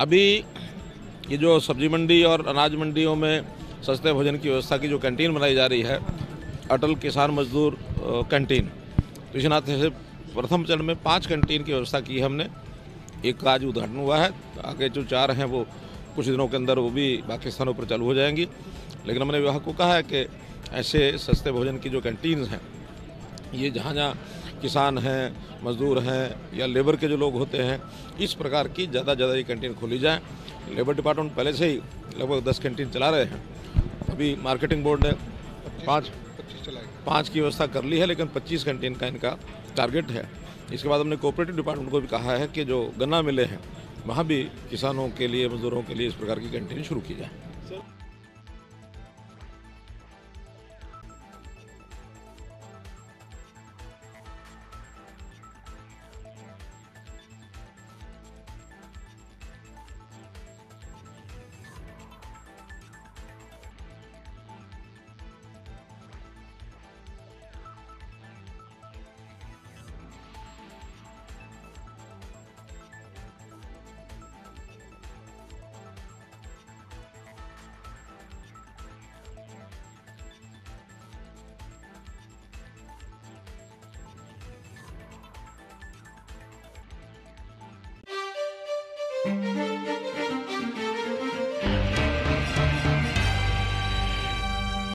अभी ये जो सब्ज़ी मंडी और अनाज मंडियों में सस्ते भोजन की व्यवस्था की जो कैंटीन बनाई जा रही है, अटल किसान मजदूर कैंटीन तो इस नाते से प्रथम चरण में पाँच कैंटीन की व्यवस्था की है हमने। एक का आज उद्घाटन हुआ है, आगे जो चार हैं वो कुछ दिनों के अंदर वो भी बाकी स्थानों पर चालू हो जाएँगी। लेकिन हमने विभाग को कहा है कि ऐसे सस्ते भोजन की जो कैंटीन हैं ये जहाँ जहाँ किसान हैं, मजदूर हैं या लेबर के जो लोग होते हैं, इस प्रकार की ज़्यादा ज़्यादा ये कैंटीन खोली जाए। लेबर डिपार्टमेंट पहले से ही लगभग दस कैंटीन चला रहे हैं। अभी मार्केटिंग बोर्ड ने पाँच पाँच की व्यवस्था कर ली है, लेकिन पच्चीस कैंटीन का इनका टारगेट है। इसके बाद हमने कोऑपरेटिव डिपार्टमेंट को भी कहा है कि जो गन्ना मिले हैं, वहाँ भी किसानों के लिए, मजदूरों के लिए इस प्रकार की कैंटीन शुरू की जाए।